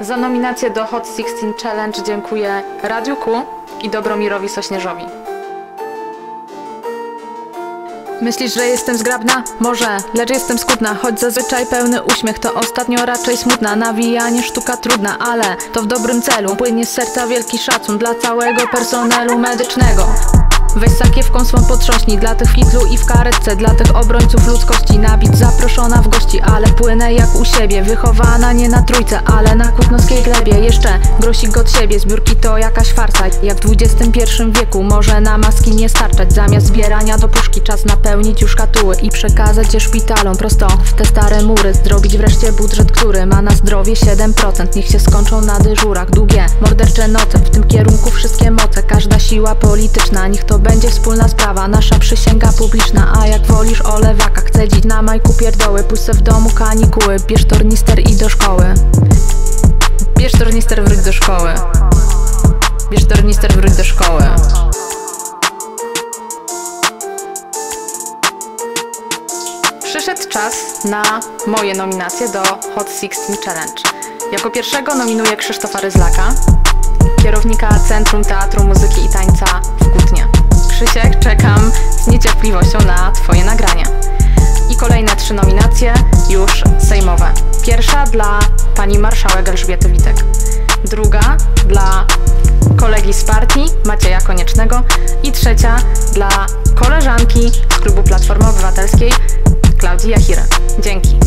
Za nominację do Hot 16 Challenge dziękuję Radiu Q i Dobromirowi Sośnierzowi. Myślisz, że jestem zgrabna? Może, lecz jestem skutna Choć zazwyczaj pełny uśmiech to ostatnio raczej smutna Nawijanie sztuka trudna, ale to w dobrym celu Płynie z serca wielki szacun dla całego personelu medycznego Weź sakiewką swą potrząśnij Dla tych w i w karetce Dla tych obrońców ludzkości Nabić zaproszona w gości Ale płynę jak u siebie. Wychowana nie na trójce, ale na kutnowskiej glebie. Jeszcze grosik od siebie Zbiórki to jakaś farsa. Jak w XXI wieku Może na maski nie starczać. Zamiast zbierania do puszki Czas napełnić już katuły I przekazać je szpitalom Prosto w te stare mury. Zrobić wreszcie budżet, który ma na zdrowie 7% Niech się skończą na dyżurach Długie, mordercze noce. W tym kierunku wszystkie moce Każda siła polityczna. Niech to będzie wspólna sprawa Nasza przysięga publiczna. A jak wolisz o lewakach Chcę na majku pierdoły Puść se w domu kanikuły Bierz tornister i do szkoły Bierz tornister, wróć do szkoły Bierz tornister, wróć do szkoły Przyszedł czas na moje nominacje do Hot 16 Challenge. Jako pierwszego nominuję Krzysztofa Ryzlaka, kierownika Centrum Teatru Muzyki i Tańca w Kutnie. Krzysiek, czekam z niecierpliwością na Twoje nagrania. Nominacje już sejmowe. Pierwsza dla pani marszałek Elżbiety Witek. Druga dla kolegi z partii Macieja Koniecznego. I trzecia dla koleżanki z klubu Platformy Obywatelskiej Klaudii Jachirę. Dzięki.